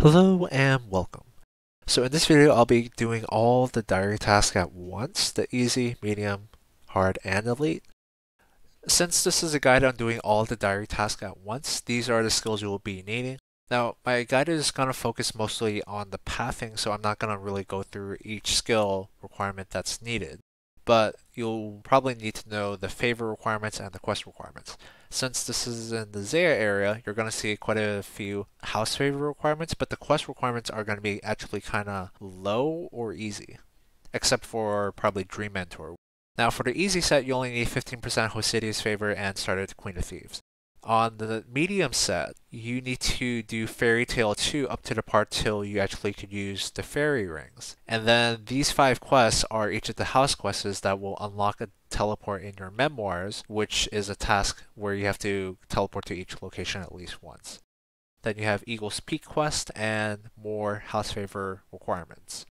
Hello and welcome. So in this video, I'll be doing all the diary tasks at once, the easy, medium, hard, and elite. Since this is a guide on doing all the diary tasks at once, these are the skills you will be needing. Now, my guide is going to focus mostly on the pathing, so I'm not going to really go through each skill requirement that's needed. But you'll probably need to know the favor requirements and the quest requirements. Since this is in the Zeah area, you're going to see quite a few house favor requirements, but the quest requirements are going to be actually kind of low or easy, except for probably Dream Mentor. Now, for the easy set, you only need 15% Hosidius favor and start at Queen of Thieves. On the medium set, you need to do Fairy Tale 2 up to the part till you actually could use the fairy rings. And then these five quests are each of the house quests that will unlock a teleport in your memoirs, which is a task where you have to teleport to each location at least once. Then you have Eagle's Peak quest and more house favor requirements.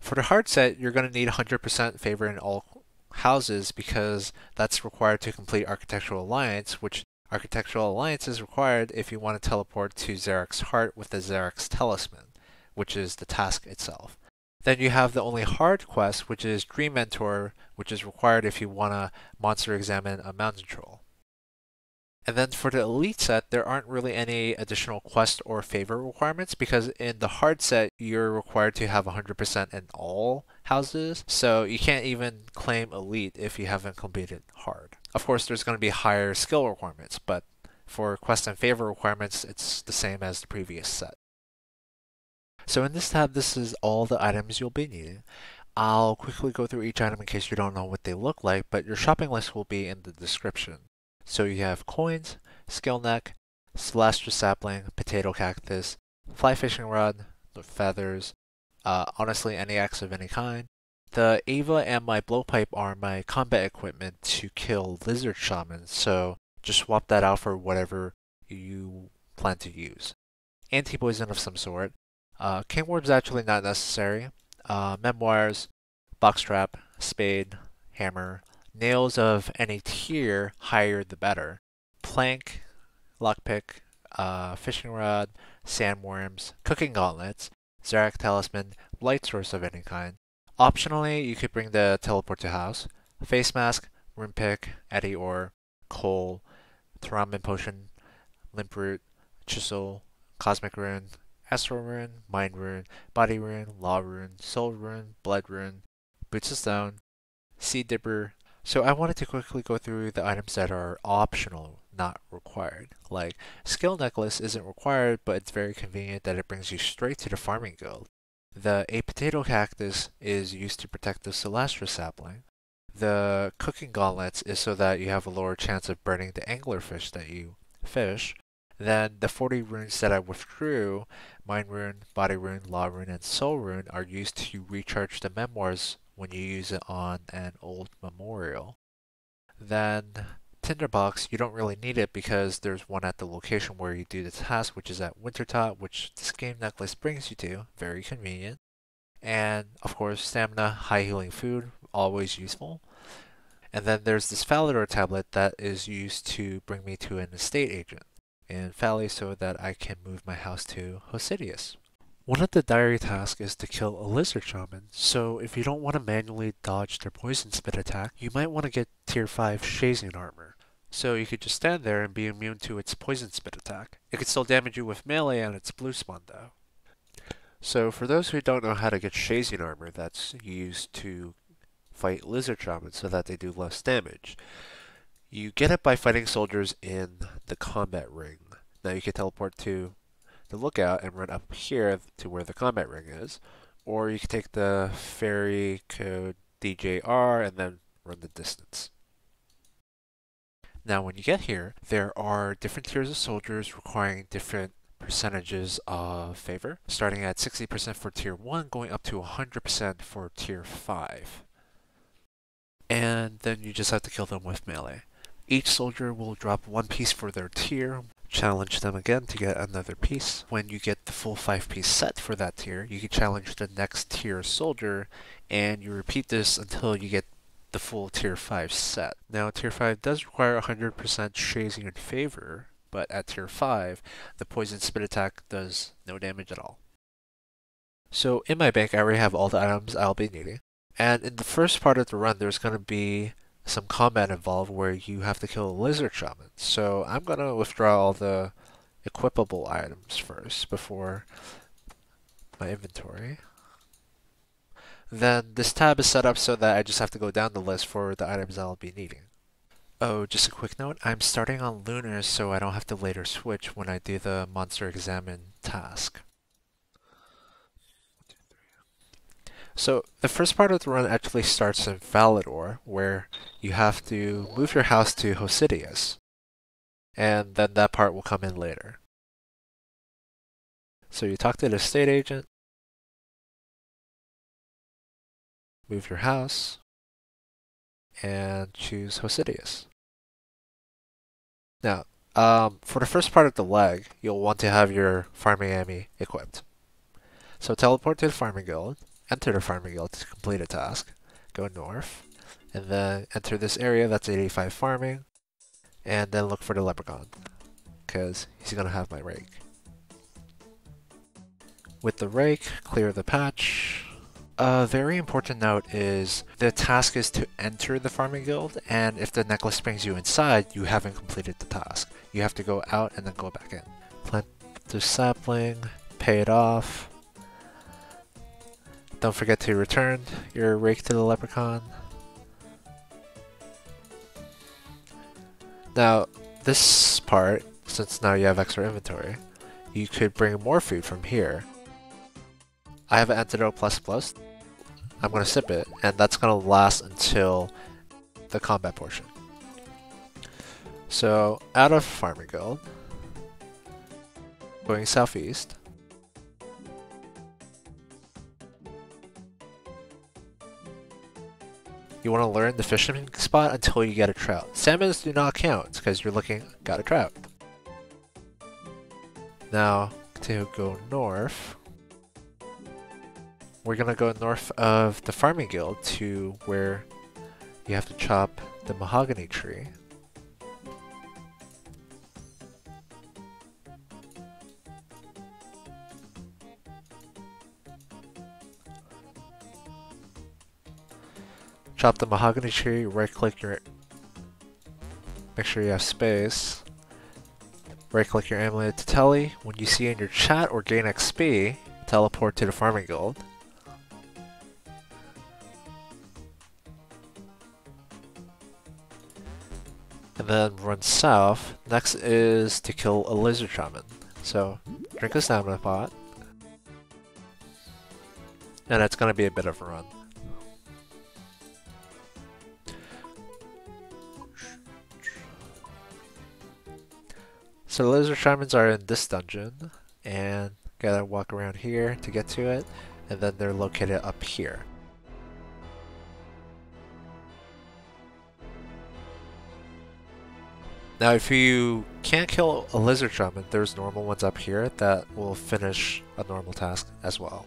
For the hard set, you're going to need 100% favor in all houses because that's required to complete Architectural Alliance, which Architectural Alliance is required if you want to teleport to Xeric's Heart with the Xeric's Talisman, which is the task itself. Then you have the only hard quest, which is Dream Mentor, which is required if you want to monster examine a mountain troll. And then for the elite set, there aren't really any additional quest or favor requirements because in the hard set, you're required to have 100% in all houses. So you can't even claim elite if you haven't completed hard. Of course, there's going to be higher skill requirements, but for quest and favor requirements, it's the same as the previous set. So in this tab, this is all the items you'll be needing. I'll quickly go through each item in case you don't know what they look like, but your shopping list will be in the description. So you have coins, skill neck, celastrus sapling, potato cactus, fly fishing rod, the feathers, uh, honestly any axe of any kind. The Ava and my blowpipe are my combat equipment to kill lizard shamans, so just swap that out for whatever you plan to use. Anti-poison of some sort. Uh, King Worm's actually not necessary. Uh, memoirs, box trap, spade, hammer, Nails of any tier, higher the better. Plank, lockpick, uh, fishing rod, sandworms, cooking gauntlets, Xeric talisman, light source of any kind. Optionally, you could bring the teleport to house, face mask, rune pick, addy ore, coal, Tarromin potion, limpwurt, chisel, cosmic rune, astral rune, mind rune, body rune, law rune, soul rune, blood rune, boots of stone, seed dibber, so I wanted to quickly go through the items that are optional, not required. Like, Skill Necklace isn't required, but it's very convenient that it brings you straight to the farming guild. The A Potato Cactus is used to protect the Celastrus Sapling. The Cooking Gauntlets is so that you have a lower chance of burning the anglerfish that you fish. Then the 40 runes that I withdrew, Mind Rune, Body Rune, Law Rune, and Soul Rune, are used to recharge the memoirs when you use it on an old memorial. Then Tinderbox, you don't really need it because there's one at the location where you do the task, which is at Wintertodt, which this game necklace brings you to. Very convenient. And of course, stamina, high healing food, always useful. And then there's this Falador tablet that is used to bring me to an estate agent in Fali so that I can move my house to Hosidius. One of the diary tasks is to kill a lizard shaman, so if you don't want to manually dodge their poison spit attack, you might want to get tier 5 Shayzien armor. So you could just stand there and be immune to its poison spit attack. It could still damage you with melee and its blue spawn though. So for those who don't know how to get Shayzien armor, that's used to fight lizard shamans so that they do less damage. You get it by fighting soldiers in the combat ring. Now you can teleport to the lookout and run up here to where the combat ring is. Or you can take the fairy code DJR and then run the distance. Now when you get here, there are different tiers of soldiers requiring different percentages of favor, starting at 60% for tier 1, going up to 100% for tier 5. And then you just have to kill them with melee. Each soldier will drop one piece for their tier, challenge them again to get another piece. When you get the full 5 piece set for that tier, you can challenge the next tier soldier, and you repeat this until you get the full tier 5 set. Now, tier 5 does require 100% Shayzien favor, but at tier 5, the poison spit attack does no damage at all. So in my bank, I already have all the items I'll be needing. And in the first part of the run, there's going to be some combat involved where you have to kill a lizard shaman. So I'm going to withdraw all the equipable items first before my inventory. Then this tab is set up so that I just have to go down the list for the items I'll be needing. Oh, just a quick note, I'm starting on Lunar so I don't have to later switch when I do the Monster Examine task. So the first part of the run actually starts in Falador, where you have to move your house to Hosidius. And then that part will come in later. So you talk to the estate agent, move your house, and choose Hosidius. Now, um, for the first part of the leg, you'll want to have your farming Ami equipped. So teleport to the farming guild, enter the farming guild to complete a task, go north, and then enter this area that's 85 farming, and then look for the leprechaun, because he's going to have my rake. With the rake, clear the patch, a very important note is the task is to enter the farming guild, and if the necklace brings you inside, you haven't completed the task. You have to go out and then go back in. Plant the sapling, pay it off. Don't forget to return your rake to the leprechaun. Now, this part, since now you have extra inventory, you could bring more food from here. I have an antidote plus plus, I'm going to sip it, and that's going to last until the combat portion. So, out of Farming Guild, going southeast, you want to learn the fishing spot until you get a trout. Salmons do not count because you're looking, got a trout. Now, to go north, we're gonna go north of the farming guild to where you have to chop the mahogany tree. Chop the mahogany tree, right click your make sure you have space. Right click your amulet to tele. When you see in your chat or gain XP, teleport to the farming guild. Then run south. Next is to kill a lizard shaman. So, drink a stamina pot. And it's gonna be a bit of a run. So lizard shamans are in this dungeon, and gotta walk around here to get to it, and then they're located up here. Now, if you can't kill a lizard shaman, there's normal ones up here that will finish a normal task as well.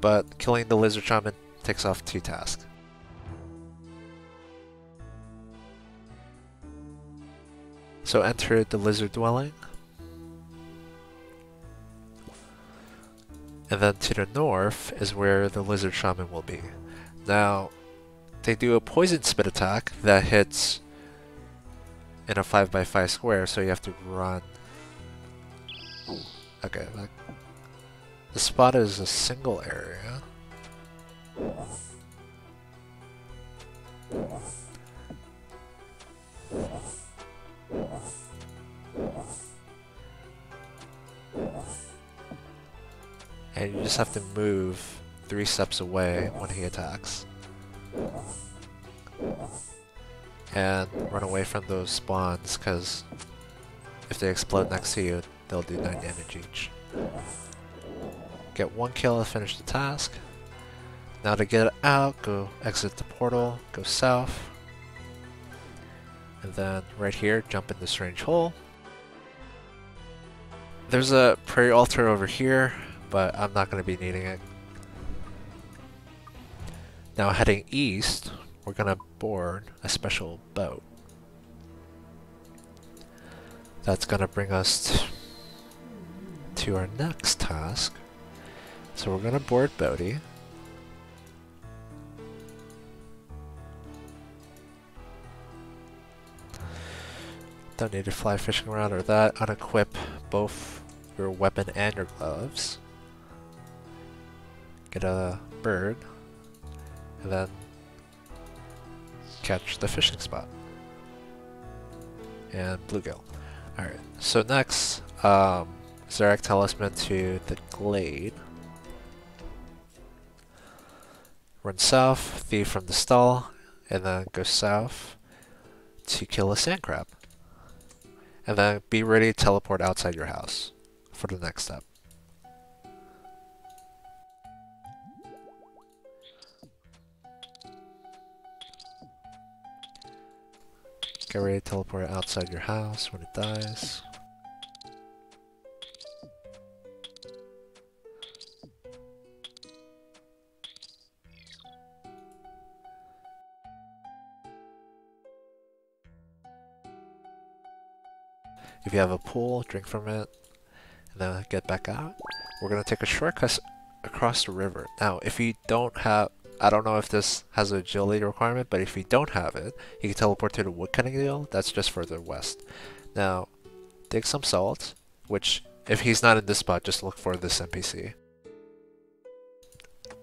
But killing the lizard shaman takes off two tasks. So enter the lizard dwelling. And then to the north is where the lizard shaman will be. Now, they do a poison spit attack that hits in a 5x5 square, so you have to run. Okay, like, the spot is a single area. And you just have to move three steps away when he attacks and run away from those spawns because if they explode next to you, they'll do 9 damage each. Get one kill to finish the task. Now to get out, go exit the portal, go south, and then right here, jump in the strange hole. There's a prayer altar over here, but I'm not going to be needing it. Now heading east, we're gonna board a special boat. That's gonna bring us to our next task. So we're gonna board Boaty. Don't need to fly fishing around or that. Unequip both your weapon and your gloves. Get a bird. And then catch the fishing spot. And bluegill. Alright, so next, um, Xeric Talisman to the Glade. Run south, thief from the stall, and then go south to kill a sand crab. And then be ready to teleport outside your house for the next step. Get ready to teleport outside your house when it dies. If you have a pool, drink from it, and then get back out. We're gonna take a shortcut across the river. Now, if you don't have, I don't know if this has an agility requirement, but if you don't have it, you can teleport to the woodcutting guild. That's just further west. Now, dig some salt, which if he's not in this spot, just look for this NPC.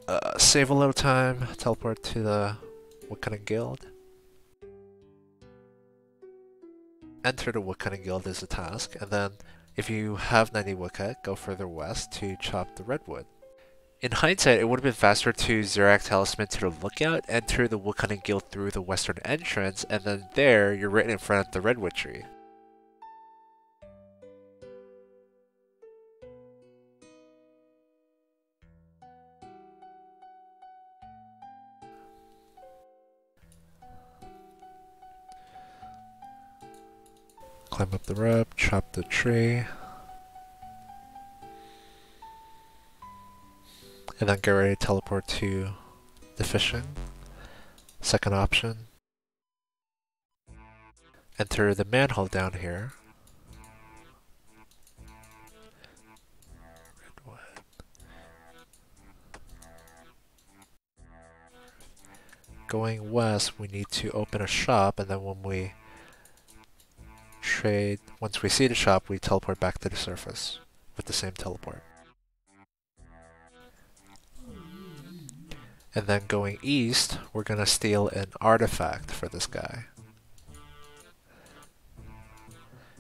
Uh, save a little time, teleport to the woodcutting guild. enter the woodcutting guild is a task, and then if you have 90 woodcut, go further west to chop the redwood. In hindsight, it would have been faster to Xeric Talisman to the lookout, enter the woodcutting guild through the western entrance, and then there, you're right in front of the redwood tree. Climb up the rope, chop the tree. And then get ready to teleport to the fishing. Second option. Enter the manhole down here. Going west, we need to open a shop, and then when we trade. Once we see the shop, we teleport back to the surface with the same teleport. And then going east, we're gonna steal an artifact for this guy.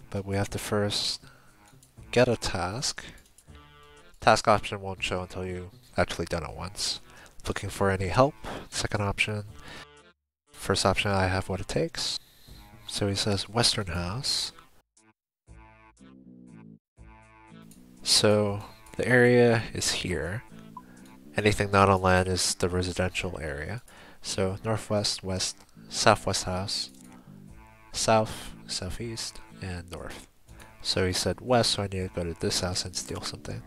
But we have to first get a task. Task option won't show until you actually done it once. Looking for any help, second option. First option, I have what it takes. So he says Western House. So the area is here. Anything not on land is the residential area. So northwest, west, southwest house, south, southeast, and north. So he said west, so I need to go to this house and steal something.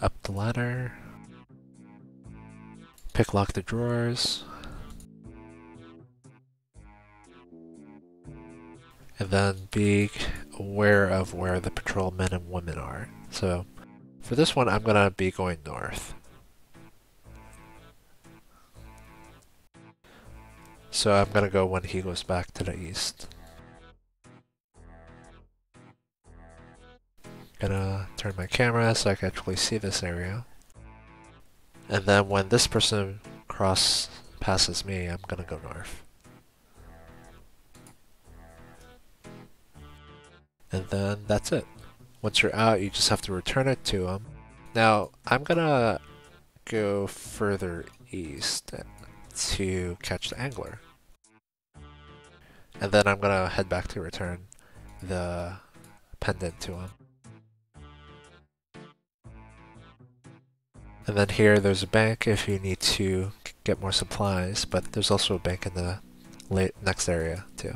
Up the ladder. Pick lock the drawers. And then be aware of where the patrolmen and women are. So, for this one, I'm gonna be going north. So I'm gonna go when he goes back to the east. Gonna turn my camera so I can actually see this area. And then when this person cross passes me, I'm gonna go north. And then that's it. Once you're out, you just have to return it to him. Now, I'm gonna go further east to catch the angler. And then I'm gonna head back to return the pendant to him. And then here there's a bank if you need to get more supplies, but there's also a bank in the late next area too.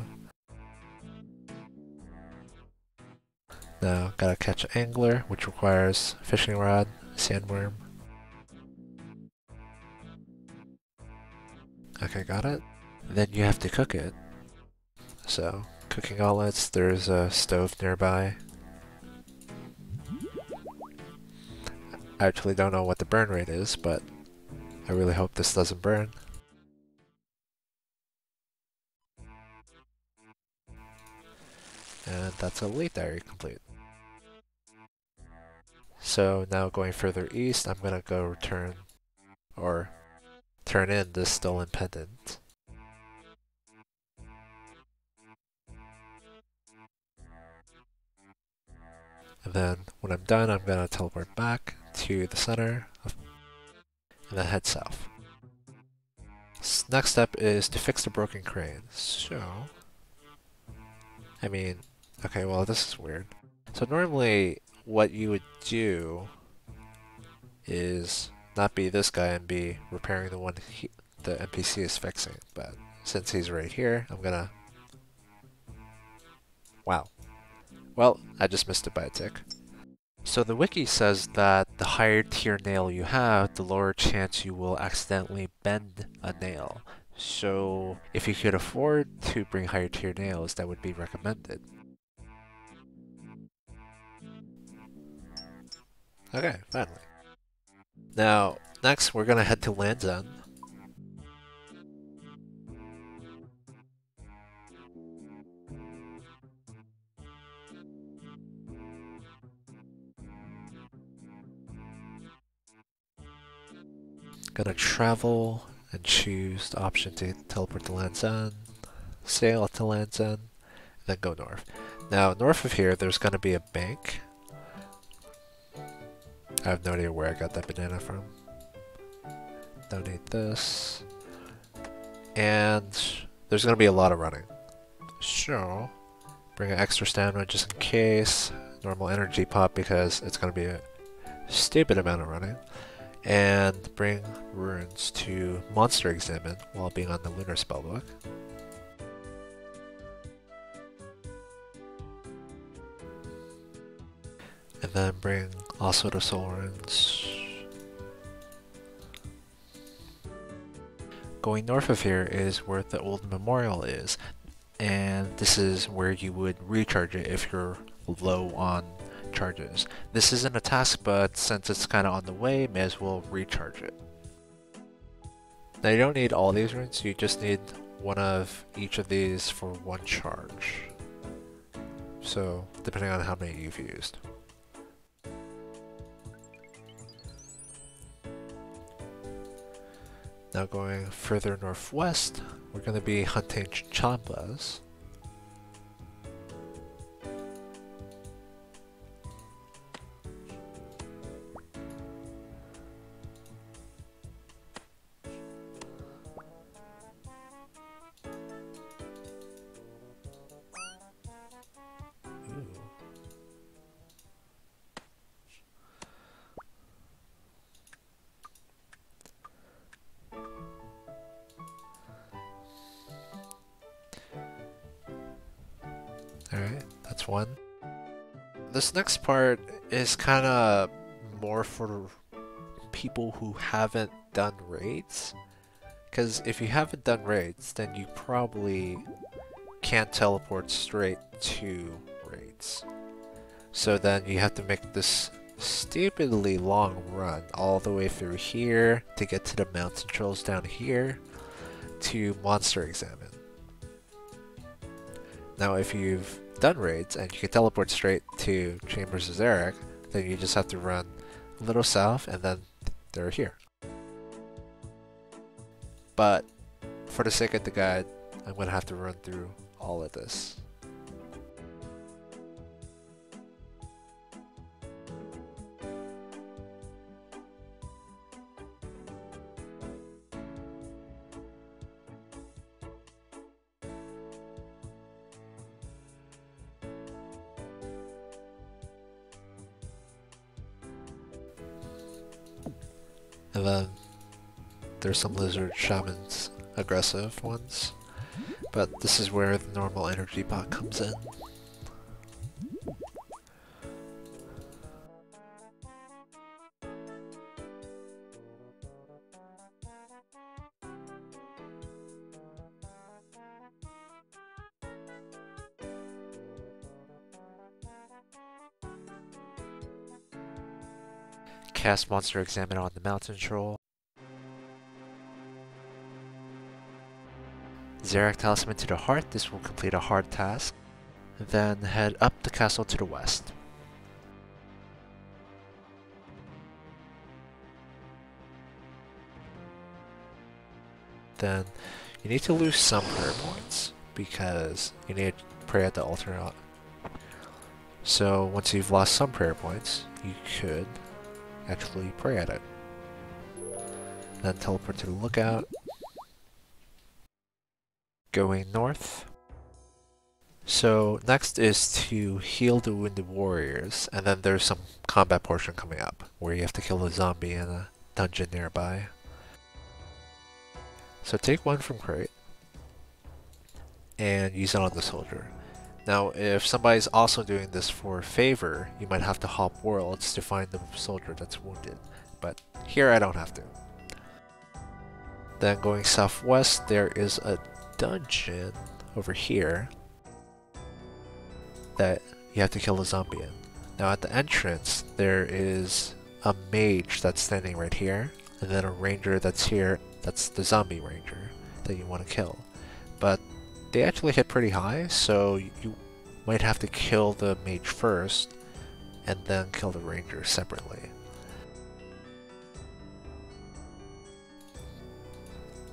Now, gotta catch an angler, which requires fishing rod, sandworm. Okay, got it. then you have to cook it. So, cooking outlets, there's a stove nearby. I actually don't know what the burn rate is, but I really hope this doesn't burn. And that's a late diary complete. So now going further east, I'm gonna go return, or turn in this stolen pendant. And then when I'm done, I'm gonna teleport back to the center and then head south. next step is to fix the broken crane. So, I mean, okay, well this is weird. So normally what you would do is not be this guy and be repairing the one he, the NPC is fixing, but since he's right here, I'm gonna... Wow. Well, I just missed it by a tick. So the wiki says that the higher tier nail you have, the lower chance you will accidentally bend a nail. So if you could afford to bring higher tier nails, that would be recommended. Okay, finally. Now, next we're gonna head to Land's End. Gonna travel and choose the option to teleport to Land's End, sail to and then go north. Now, north of here, there's gonna be a bank. I have no idea where I got that banana from. Donate this. And there's gonna be a lot of running. So, bring an extra stamina just in case. Normal energy pop because it's gonna be a stupid amount of running and bring runes to Monster Examine while being on the Lunar Spellbook. And then bring also the Soul Runes. Going north of here is where the old memorial is, and this is where you would recharge it if you're low on charges. This isn't a task, but since it's kind of on the way, may as well recharge it. Now you don't need all these runes, you just need one of each of these for one charge. So, depending on how many you've used. Now going further northwest, we're going to be hunting Chambas. This next part is kind of more for people who haven't done raids. Because if you haven't done raids, then you probably can't teleport straight to raids. So then you have to make this stupidly long run all the way through here to get to the mountain trolls down here to monster examine. Now if you've done raids and you can teleport straight to Chambers of Xeric, then you just have to run a little south and then they're here. But for the sake of the guide, I'm going to have to run through all of this. And then there's some lizard shamans, aggressive ones. But this is where the normal energy pot comes in. Cast Monster Examine on the Mountain Troll. Xeric Talisman to the heart, this will complete a hard task. Then head up the castle to the west. Then you need to lose some prayer points because you need to pray at the altar. So once you've lost some prayer points, you could actually pray at it. Then teleport to the lookout. Going north. So next is to heal the wounded warriors, and then there's some combat portion coming up, where you have to kill a zombie in a dungeon nearby. So take one from crate, and use it on the soldier. Now, if somebody's also doing this for favor, you might have to hop worlds to find the soldier that's wounded. But here I don't have to. Then going southwest, there is a dungeon over here that you have to kill a zombie in. Now at the entrance, there is a mage that's standing right here, and then a ranger that's here, that's the zombie ranger that you want to kill. But they actually hit pretty high, so you might have to kill the mage first, and then kill the ranger separately.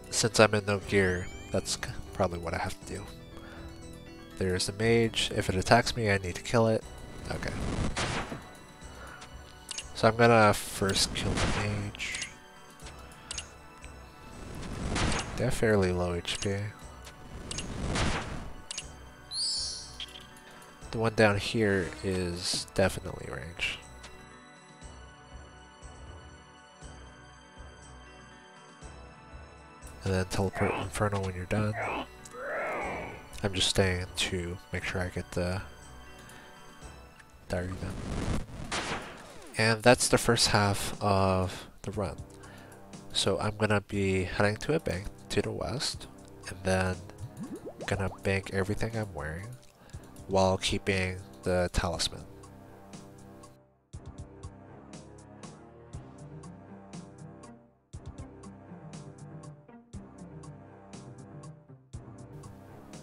Since I'm in no gear, that's probably what I have to do. There's the mage. If it attacks me, I need to kill it. Okay. So I'm gonna first kill the mage. They're fairly low HP. The one down here is definitely range. And then teleport Inferno when you're done. I'm just staying to make sure I get the diary. And that's the first half of the run. So I'm gonna be heading to a bank to the west, and then gonna bank everything I'm wearing while keeping the talisman.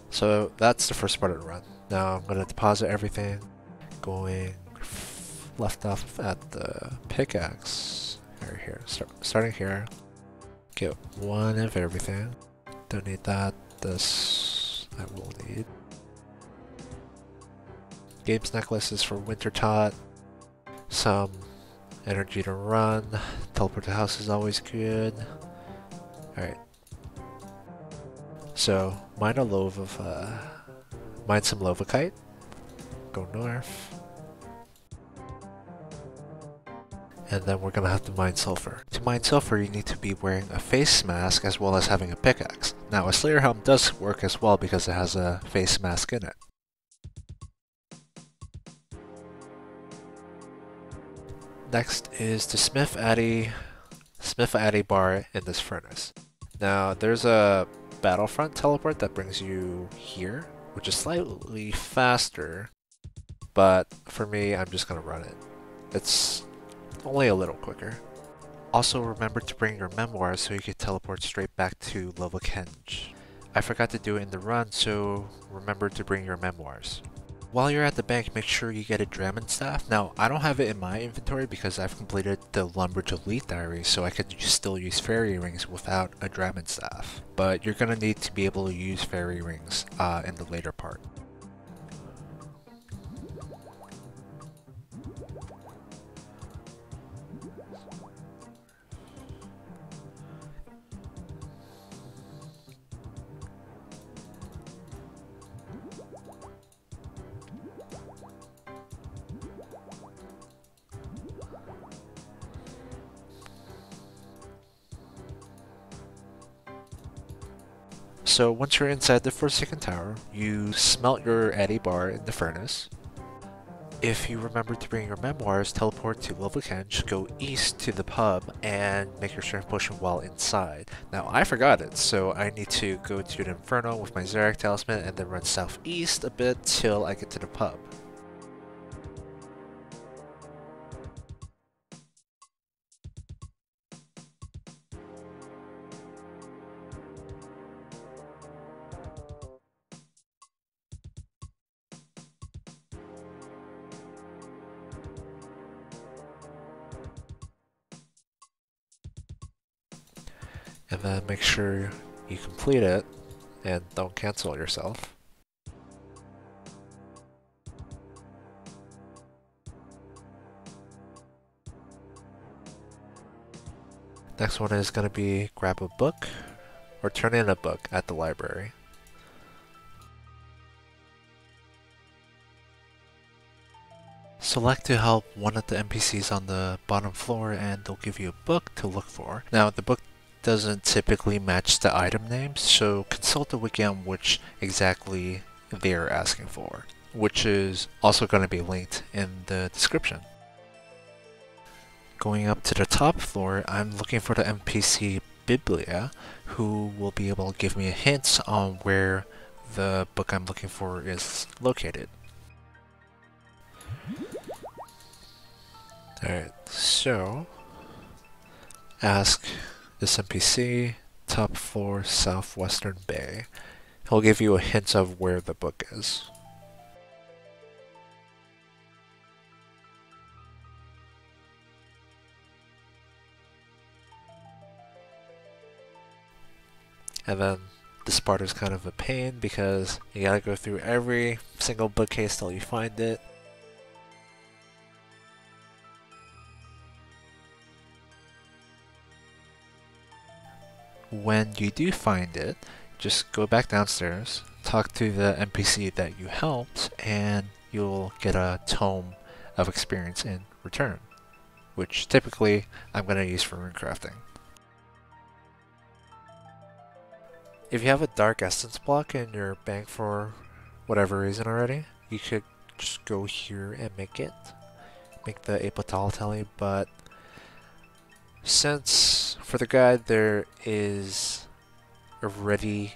So that's the first part of the run. Now I'm going to deposit everything, going left off at the pickaxe right here. Start, starting here, get one of everything. Don't need that. This I will need. Games necklace is for Wintertodt. Some energy to run. Teleport to house is always good. Alright, so, mine a love of, uh, mine some Lovakite. Go north. And then we're gonna have to mine sulfur. To mine sulfur, you need to be wearing a face mask as well as having a pickaxe. Now, a Slayer helm does work as well because it has a face mask in it. Next is to smith Addy, smith Addy bar in this furnace. Now, there's a Battlefront teleport that brings you here, which is slightly faster, but for me, I'm just gonna run it. It's only a little quicker. Also remember to bring your memoirs so you can teleport straight back to Lovakengj. I forgot to do it in the run, so remember to bring your memoirs. While you're at the bank, make sure you get a Dramen Staff. Now, I don't have it in my inventory because I've completed the Lumbridge Elite Diary, so I could still use Fairy Rings without a Dramen Staff. But you're going to need to be able to use Fairy Rings uh, in the later part. So once you're inside the Forsaken Tower, you smelt your Addy bar in the furnace. If you remember to bring your memoirs, teleport to Lovakengj, go east to the pub, and make your strength potion while inside. Now, I forgot it, so I need to go to the Inferno with my Xeric Talisman and then run southeast a bit till I get to the pub. Complete it and don't cancel yourself. Next one is going to be grab a book or turn in a book at the library. Select to help one of the NPCs on the bottom floor and they'll give you a book to look for. Now the book doesn't typically match the item names, so consult the wiki on which exactly they're asking for, which is also going to be linked in the description. Going up to the top floor, I'm looking for the NPC Biblia, who will be able to give me a hint on where the book I'm looking for is located. Alright, so ask this NPC, top floor, southwestern bay. He'll give you a hint of where the book is. And then this part is kind of a pain because you gotta go through every single bookcase till you find it. When you do find it, just go back downstairs, talk to the NPC that you helped, and you'll get a tome of experience in return, which typically I'm going to use for runecrafting. If you have a dark essence block in your bank for whatever reason already, you could just go here and make it. Make the Apoptygitalia, but since for the guide there is a ready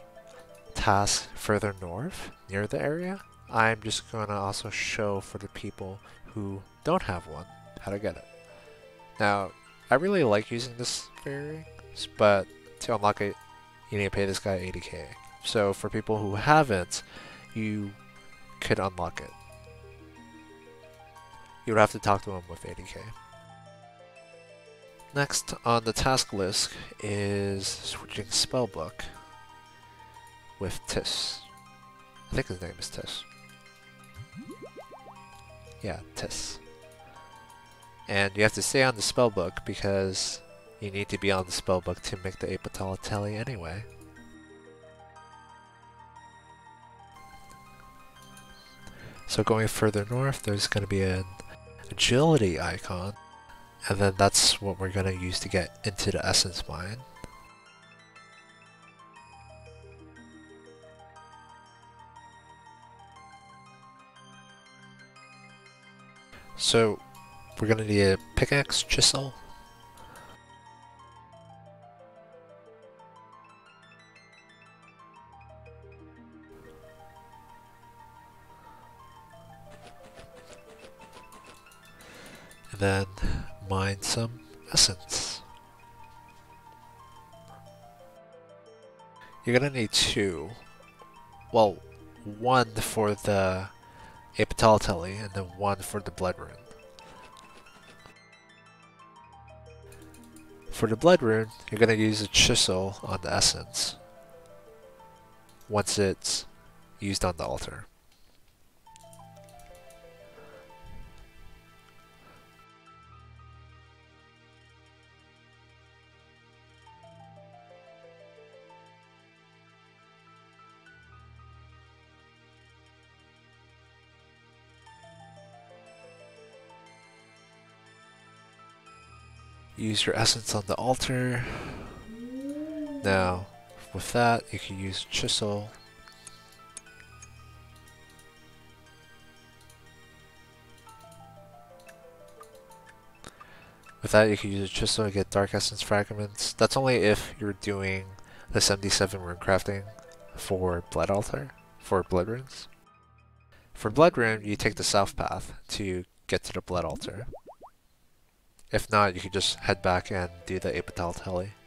task further north near the area, I'm just going to also show for the people who don't have one how to get it. Now, I really like using this fairy, but to unlock it you need to pay this guy 80k. So for people who haven't, you could unlock it. You would have to talk to him with 80k. Next on the task list is switching spellbook with Tyss. I think his name is Tyss. Yeah, Tyss. And you have to stay on the spellbook because you need to be on the spellbook to make the Apoptygitalia anyway. So going further north, there's going to be an agility icon, and then that's what we're going to use to get into the essence mine. So we're going to need a pickaxe, chisel, then mine some essence. You're gonna need two. Well, one for the Apoptygitalia and then one for the Blood Rune. For the Blood Rune, you're gonna use a chisel on the essence once it's used on the altar. Use your essence on the altar. Now, with that, you can use chisel. With that, you can use a chisel to get dark essence fragments. That's only if you're doing the 77 rune crafting for blood altar, for blood runes. For blood rune, you take the south path to get to the blood altar. If not, you can just head back and do the Apoptygitalia. then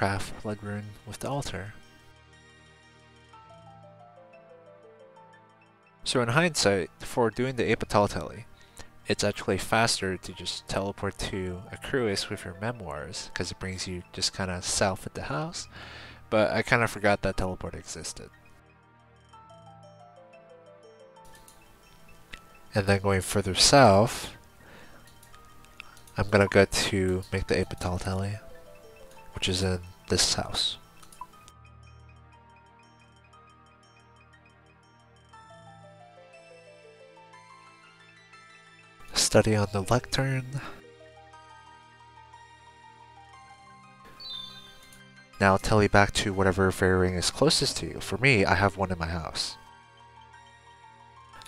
craft Blood Rune with the altar. So in hindsight, for doing the Ape Atoll tele, it's actually faster to just teleport to Arceuus with your memoirs, because it brings you just kind of south of the house, but I kind of forgot that teleport existed. And then going further south, I'm gonna go to make the Ape Atoll tele, which is in this house. Study on the lectern. Now tell tally back to whatever fairy ring is closest to you. For me, I have one in my house.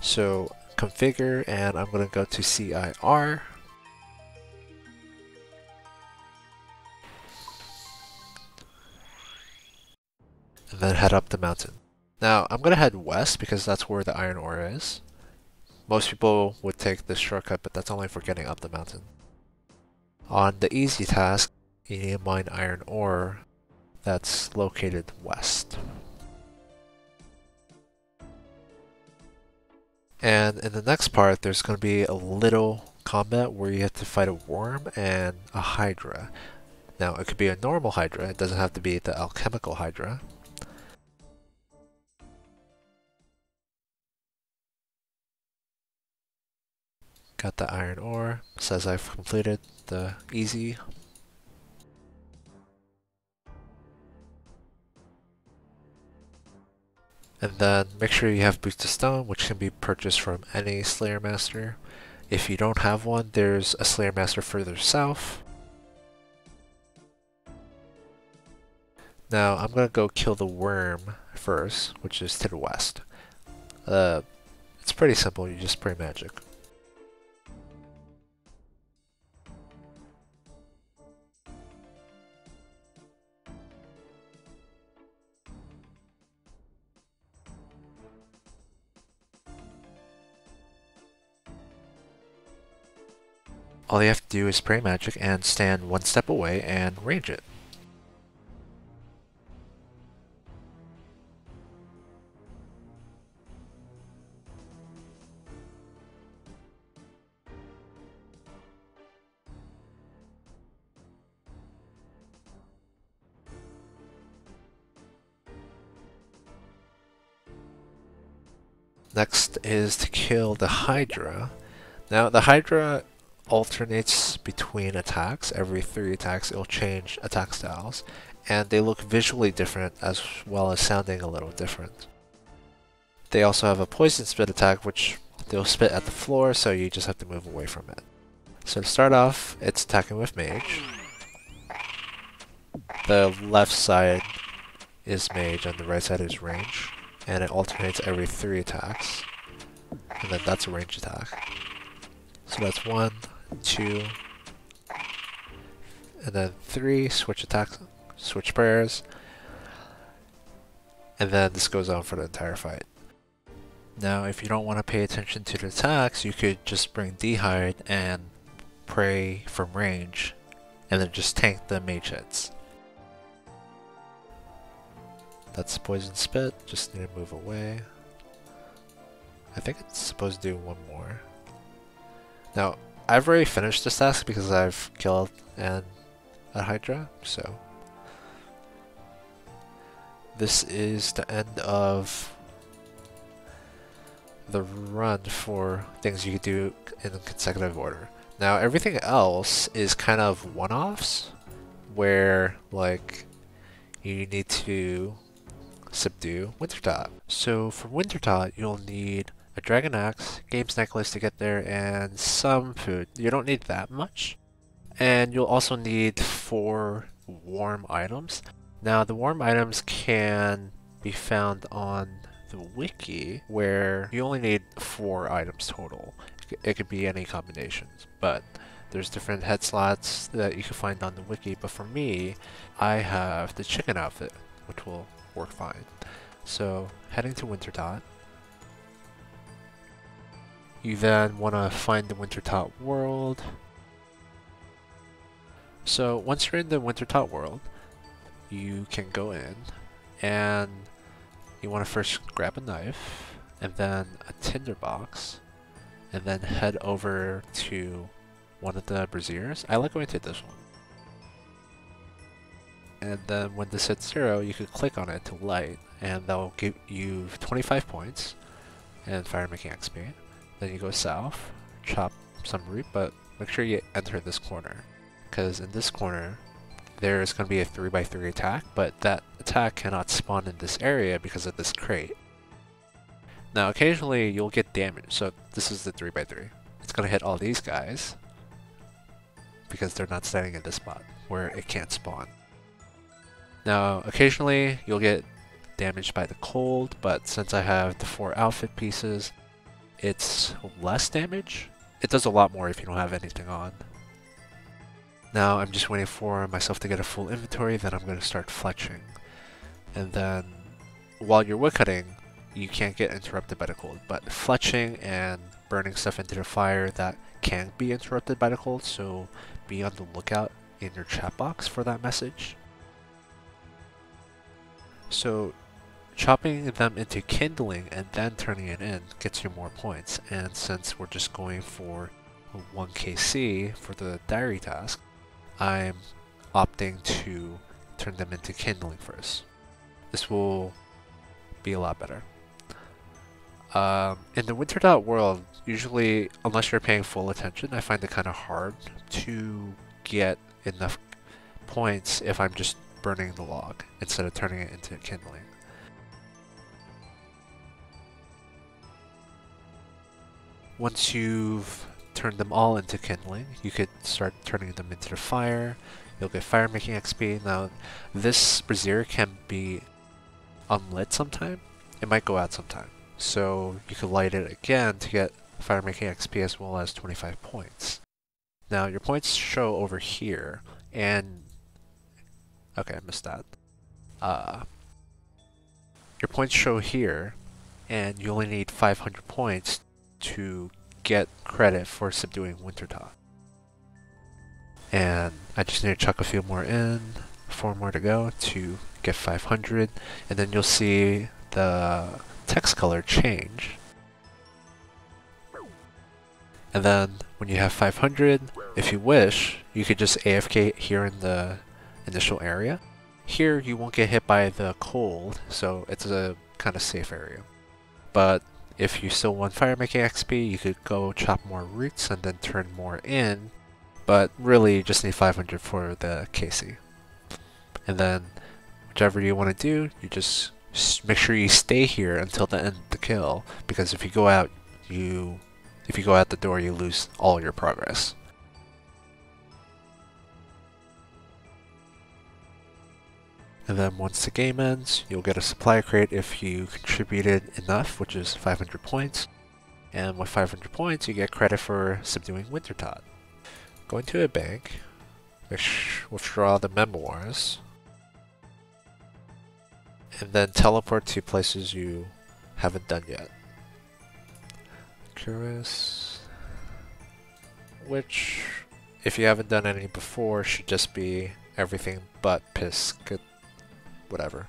So configure and I'm going to go to CIR. Mountain. Now I'm going to head west because that's where the iron ore is. Most people would take this shortcut, but that's only for getting up the mountain. On the easy task, you need to mine iron ore that's located west. And in the next part, there's going to be a little combat where you have to fight a worm and a hydra. Now, it could be a normal hydra, it doesn't have to be the alchemical hydra. Got the iron ore, says I've completed the easy. And then make sure you have Boots of Stone, which can be purchased from any Slayer Master. If you don't have one, there's a Slayer Master further south. Now, I'm gonna go kill the worm first, which is to the west. Uh, it's pretty simple, you just spray magic. All you have to do is pray magic and stand one step away and range it. Next is to kill the Hydra. Now the Hydra alternates between attacks. Every three attacks, it'll change attack styles, and they look visually different as well as sounding a little different. They also have a poison spit attack, which they'll spit at the floor, so you just have to move away from it. So to start off, it's attacking with mage. The left side is mage and the right side is range, and it alternates every three attacks. And then that's a range attack. So that's one, two, and then three, switch attacks, switch prayers, and then this goes on for the entire fight. Now, if you don't want to pay attention to the attacks, you could just bring D'hide and pray from range, and then just tank the mage hits. That's Poison Spit, just need to move away. I think it's supposed to do one more. Now, I've already finished this task because I've killed an a Hydra, so... This is the end of the run for things you can do in consecutive order. Now everything else is kind of one-offs, where like you need to subdue Wintertodt. So for Wintertodt, you'll need a dragon axe, games necklace to get there, and some food. You don't need that much. And you'll also need four warm items. Now the warm items can be found on the wiki where you only need four items total. It could be any combinations, but there's different head slots that you can find on the wiki. But for me, I have the chicken outfit, which will work fine. So heading to Wintertodt, you then want to find the Wintertodt world. So once you're in the Wintertodt world, you can go in and you want to first grab a knife and then a tinderbox and then head over to one of the braziers. I like going to this one. And then when this hits zero, you can click on it to light and that'll give you 25 points and fire XP. Then you go south, chop some root, but make sure you enter this corner. Because in this corner, there's going to be a 3x3 attack, but that attack cannot spawn in this area because of this crate. Now occasionally you'll get damage, so this is the 3x3. It's going to hit all these guys because they're not standing in this spot where it can't spawn. Now occasionally you'll get damaged by the cold, but since I have the four outfit pieces, it's less damage. It does a lot more if you don't have anything on. Now I'm just waiting for myself to get a full inventory, then I'm going to start fletching. And then while you're woodcutting, you can't get interrupted by the cold, but fletching and burning stuff into the fire that can be interrupted by the cold, so be on the lookout in your chat box for that message. So chopping them into kindling and then turning it in gets you more points, and since we're just going for 1kc for the diary task, I'm opting to turn them into kindling first. This will be a lot better. Um, in the Wintertodt world, usually, unless you're paying full attention, I find it kind of hard to get enough points if I'm just burning the log instead of turning it into kindling. Once you've turned them all into kindling, you could start turning them into the fire. You'll get fire making XP. Now, this brazier can be unlit sometime. It might go out sometime. So you could light it again to get fire making XP as well as 25 points. Now your points show over here, and okay, I missed that. Uh, your points show here, and you only need 500 points to get credit for subduing Wintertodt. And I just need to chuck a few more in, four more to go to get 500, and then you'll see the text color change. And then when you have 500, if you wish, you could just AFK here in the initial area. Here you won't get hit by the cold, so it's a kind of safe area. But if you still want fire making XP, you could go chop more roots and then turn more in, but really you just need 500 for the KC. And then whichever you want to do, you just make sure you stay here until the end of the kill, because if you go out, you if you go out the door, you lose all your progress. And then once the game ends, you'll get a supply crate if you contributed enough, which is 500 points. And with 500 points, you get credit for subduing Wintertodt. Go into a bank, withdraw the memoirs, and then teleport to places you haven't done yet. Curious, which, if you haven't done any before, should just be everything but Pisc whatever.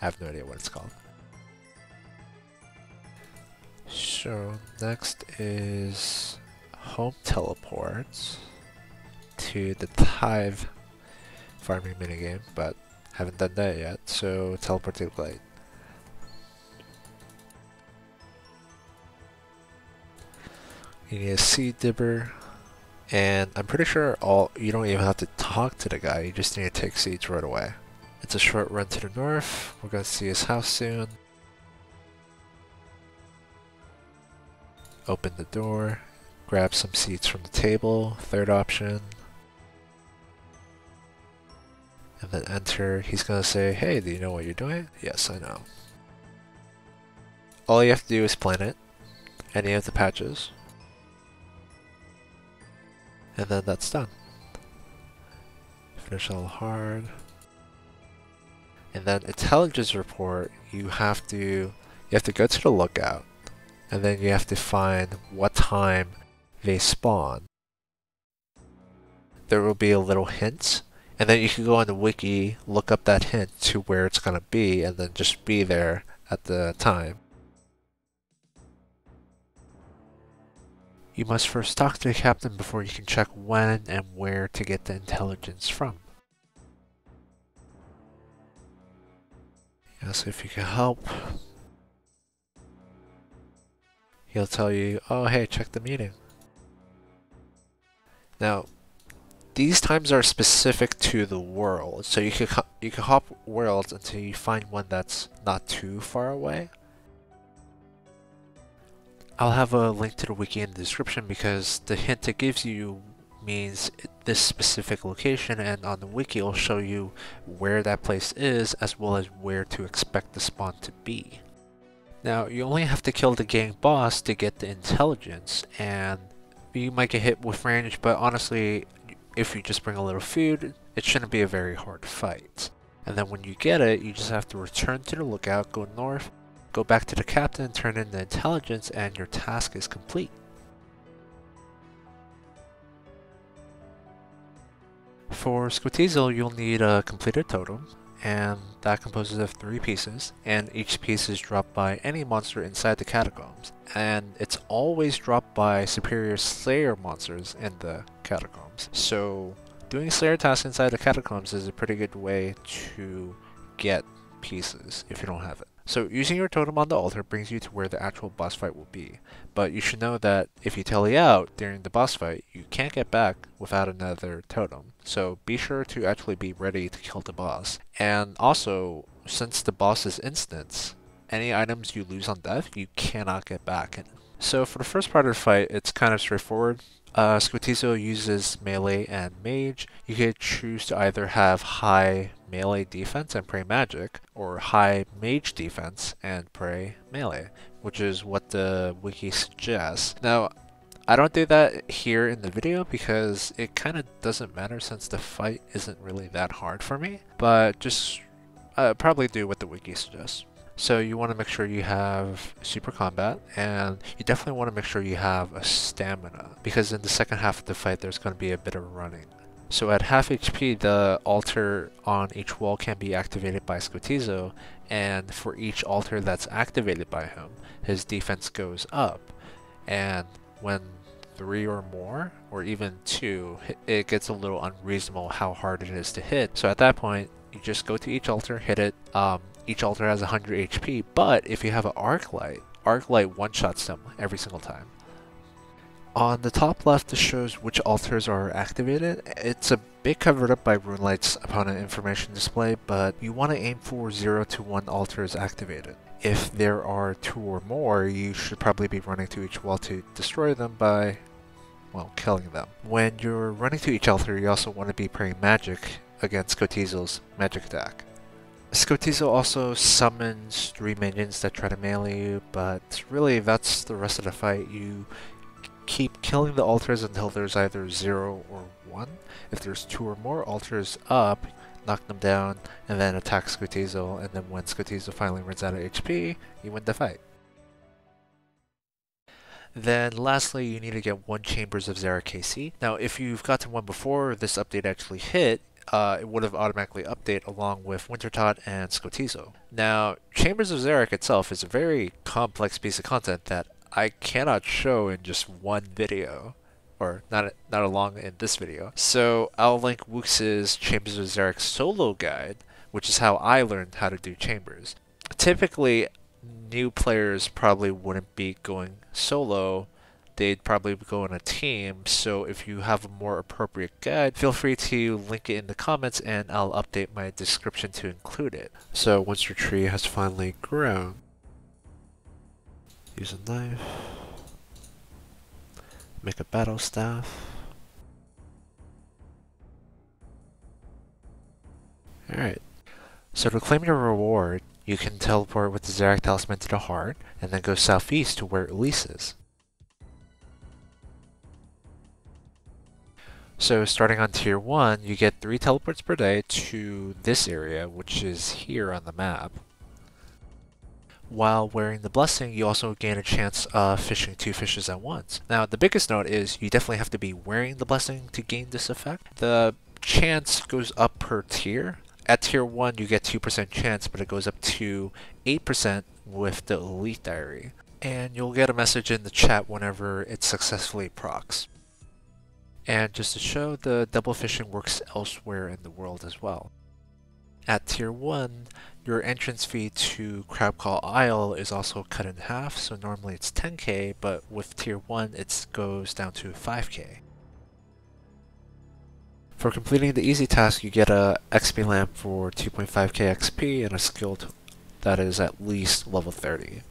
I have no idea what it's called. So next is home teleports to the Tithe farming minigame, but haven't done that yet, so teleport to Glade. You need a seed dibber, and I'm pretty sure all you don't even have to talk to the guy, you just need to take seeds right away. It's a short run to the north. We're going to see his house soon. Open the door. Grab some seats from the table. Third option. And then enter. He's going to say, hey, do you know what you're doing? Yes, I know. All you have to do is plant it. Any of the patches. And then that's done. Finish all hard and then intelligence report you have to you have to go to the lookout and then you have to find what time they spawn there will be a little hint And then you can go on the wiki, look up that hint to where it's going to be, and then just be there at the time. You must first talk to the captain before you can check when and where to get the intelligence from. Ask if you can help. He'll tell you, oh hey, check the meeting. Now, these times are specific to the world, so you can you can hop worlds until you find one that's not too far away. I'll have a link to the wiki in the description because the hint it gives you means this specific location and on the wiki it'll show you where that place is as well as where to expect the spawn to be. Now you only have to kill the gang boss to get the intelligence and you might get hit with range but honestly if you just bring a little food, it shouldn't be a very hard fight. And then when you get it, you just have to return to the lookout, go north, go back to the captain, turn in the intelligence, and your task is complete. For Skotizo, you'll need a completed totem, and that composes of three pieces, and each piece is dropped by any monster inside the catacombs, and it's always dropped by superior Slayer monsters in the catacombs. So doing Slayer tasks inside the catacombs is a pretty good way to get pieces if you don't have it. So using your totem on the altar brings you to where the actual boss fight will be, but you should know that if you tele out during the boss fight, you can't get back without another totem. So be sure to actually be ready to kill the boss. And also, since the boss is instance, any items you lose on death, you cannot get back. So for the first part of the fight, it's kind of straightforward. Uh, Skotizo uses melee and mage. You could choose to either have high melee defense and pray magic, or high mage defense and pray melee, which is what the wiki suggests. Now, I don't do that here in the video because it kind of doesn't matter since the fight isn't really that hard for me, but just uh, probably do what the wiki suggests. So you want to make sure you have super combat and you definitely want to make sure you have a stamina because in the second half of the fight there's going to be a bit of running. So at half HP the altar on each wall can be activated by Skotizo and for each altar that's activated by him his defense goes up and when three or more or even two it gets a little unreasonable how hard it is to hit. So at that point you just go to each altar, hit it, um, each altar has 100 HP, but if you have an Arclight, arc light one-shots them every single time. On the top left, it shows which altars are activated. It's a bit covered up by RuneLite's opponent information display, but you want to aim for 0 to 1 altars activated. If there are 2 or more, you should probably be running to each wall to destroy them by, well, killing them. When you're running to each altar, you also want to be praying magic against Skotizo's magic attack. Skotizo also summons three minions that try to melee you, but really that's the rest of the fight. You keep killing the altars until there's either 0 or 1. If there's 2 or more altars up, knock them down, and then attack Skotizo, and then when Skotizo finally runs out of HP, you win the fight. Then lastly, you need to get one Chambers of Xeric KC. Now, if you've gotten one before this update actually hit, uh, it would have automatically update along with Wintertodt and Skotizo. Now, Chambers of Xeric itself is a very complex piece of content that I cannot show in just one video, or not not along in this video. So I'll link Woox's Chambers of Xeric solo guide, which is how I learned how to do chambers. Typically, new players probably wouldn't be going solo they'd probably go in a team. So if you have a more appropriate guide, feel free to link it in the comments and I'll update my description to include it. So once your tree has finally grown, use a knife, make a battle staff. Alright, so to claim your reward, you can teleport with the Xeric Talisman to the heart, and then go southeast to where it is. So starting on tier 1, you get 3 teleports per day to this area, which is here on the map. While wearing the blessing, you also gain a chance of fishing two fishes at once. Now, the biggest note is you definitely have to be wearing the blessing to gain this effect. The chance goes up per tier. At tier 1, you get 2% chance, but it goes up to 8% with the Elite Diary. And you'll get a message in the chat whenever it successfully procs. And just to show, the double fishing works elsewhere in the world as well. At tier 1, your entrance fee to Crabclaw Isle is also cut in half, so normally it's 10k, but with tier 1 it goes down to 5k. For completing the easy task, you get a XP lamp for 2.5k XP and a skill that is at least level 30.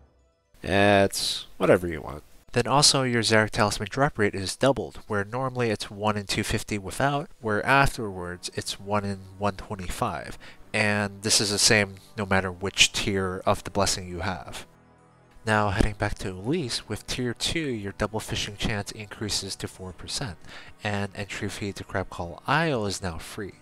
It's whatever you want. Then also your Xeric Talisman drop rate is doubled, where normally it's 1 in 250 without, where afterwards it's 1 in 125. And this is the same no matter which tier of the blessing you have. Now heading back to Elise, with tier 2 your double fishing chance increases to 4%, and entry fee to Crabclaw Isle is now free.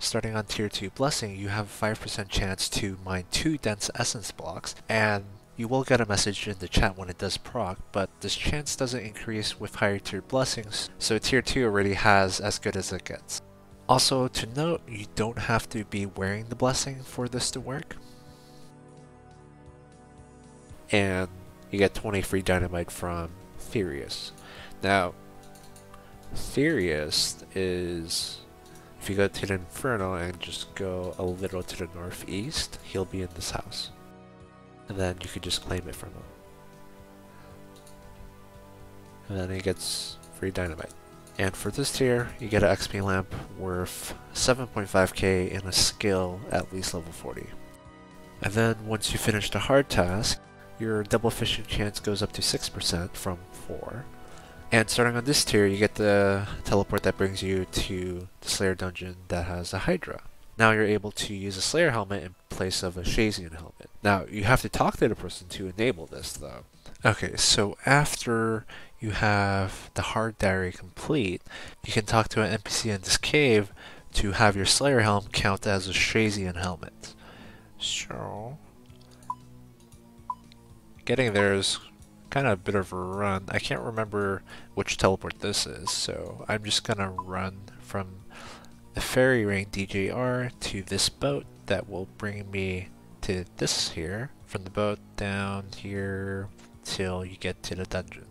Starting on tier 2 blessing, you have a 5% chance to mine 2 dense essence blocks, and you will get a message in the chat when it does proc, but this chance doesn't increase with higher tier blessings, so tier 2 already has as good as it gets. Also, to note, you don't have to be wearing the blessing for this to work. And you get 20 free dynamite from Thirus. Now, Thirus is, if you go to the Inferno and just go a little to the northeast, he'll be in this house and then you can just claim it from him. And then he gets free dynamite. And for this tier, you get an XP lamp worth 7.5k and a skill at least level 40. And then once you finish the hard task, your double fishing chance goes up to 6% from 4. And starting on this tier, you get the teleport that brings you to the Slayer dungeon that has a Hydra. Now you're able to use a Slayer helmet in place of a Shayzien helmet. Now you have to talk to the person to enable this though. Okay, so after you have the hard diary complete, you can talk to an NPC in this cave to have your Slayer helm count as a Shayzien helmet. So, getting there is kind of a bit of a run. I can't remember which teleport this is, so I'm just gonna run from the fairy ring DJR to this boat that will bring me to this here, from the boat down here till you get to the dungeon.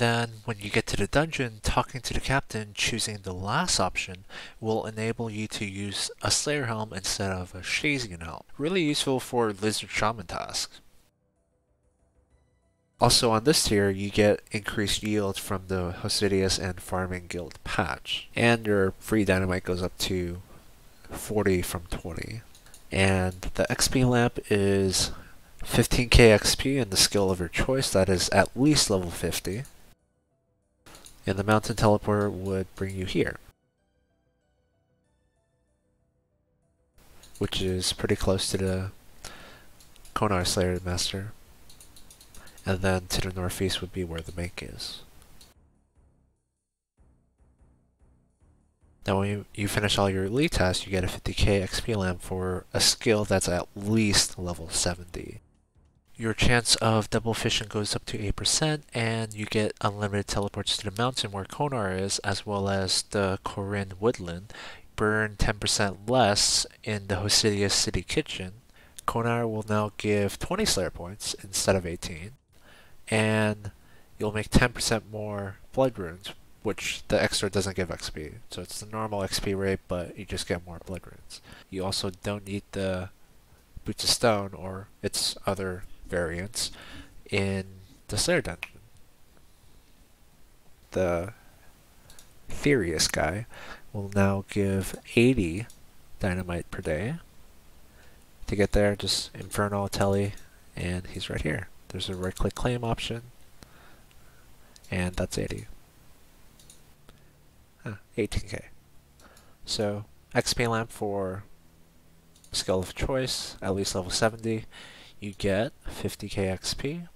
Then, when you get to the dungeon, talking to the captain, choosing the last option, will enable you to use a Slayer helm instead of a Shayzien helm. Really useful for Lizard Shaman tasks. Also on this tier, you get increased yield from the Hosidius and Farming Guild patch. And your free dynamite goes up to 40 from 20. And the XP lamp is 15k XP and the skill of your choice, that is at least level 50 and the mountain teleporter would bring you here. Which is pretty close to the Konar Slayer Master. And then to the northeast would be where the bank is. Now when you, you finish all your elite tasks, you get a 50k XP lamp for a skill that's at least level 70 your chance of double fishing goes up to 8%, and you get unlimited teleports to the mountain where Konar is, as well as the Kourend Woodland. Burn 10% less in the Hosidius City Kitchen. Konar will now give 20 Slayer points instead of 18, and you'll make 10% more blood runes, which the extra doesn't give XP. So it's the normal XP rate, but you just get more blood runes. You also don't need the Boots of Stone or its other variants in the Slayer dungeon. The Thirus guy will now give 80 dynamite per day. To get there, just Infernal Telly, and he's right here. There's a right click claim option, and that's 80. Huh, 18k. So, XP lamp for skill of choice, at least level 70, you get 50k XP.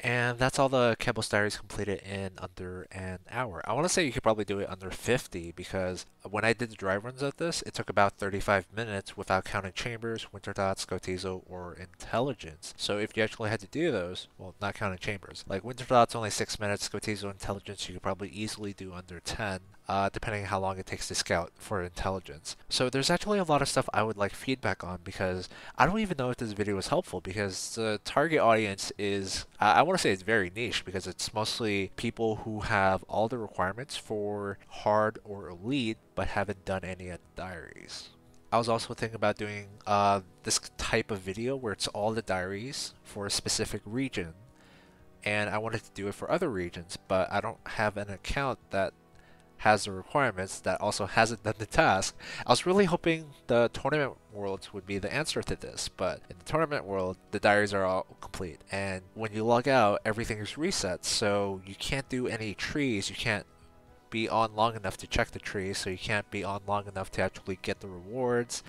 And that's all the Campbell's Diaries completed in under an hour. I want to say you could probably do it under 50 because when I did the dry runs of this, it took about 35 minutes without counting chambers, Wintertodts, Skotizo, or intelligence. So if you actually had to do those, well, not counting chambers, like Wintertodts only 6 minutes, Skotizo, intelligence, you could probably easily do under 10 uh, depending on how long it takes to scout for intelligence. So there's actually a lot of stuff I would like feedback on because I don't even know if this video is helpful because the target audience is, I want to say it's very niche because it's mostly people who have all the requirements for hard or elite but haven't done any of the diaries. I was also thinking about doing uh, this type of video where it's all the diaries for a specific region and I wanted to do it for other regions, but I don't have an account that has the requirements that also hasn't done the task. I was really hoping the tournament worlds would be the answer to this, but in the tournament world, the diaries are all complete. And when you log out, everything is reset, so you can't do any trees, you can't be on long enough to check the trees, so you can't be on long enough to actually get the rewards.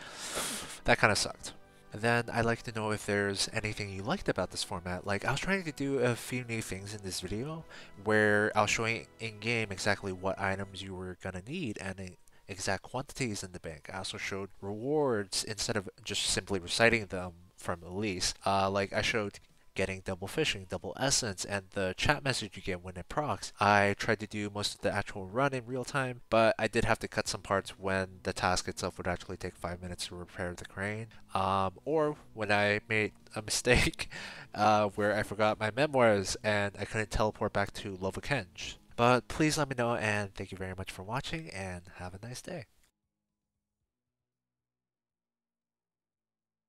That kind of sucked. Then I'd like to know if there's anything you liked about this format. Like I was trying to do a few new things in this video where I was showing in-game exactly what items you were gonna need and exact quantities in the bank. I also showed rewards instead of just simply reciting them from Elise. Uh, like I showed getting double fishing, double essence, and the chat message you get when it procs. I tried to do most of the actual run in real time, but I did have to cut some parts when the task itself would actually take 5 minutes to repair the crane. Um, or when I made a mistake uh, where I forgot my memoirs and I couldn't teleport back to Lovakengj. But please let me know and thank you very much for watching and have a nice day.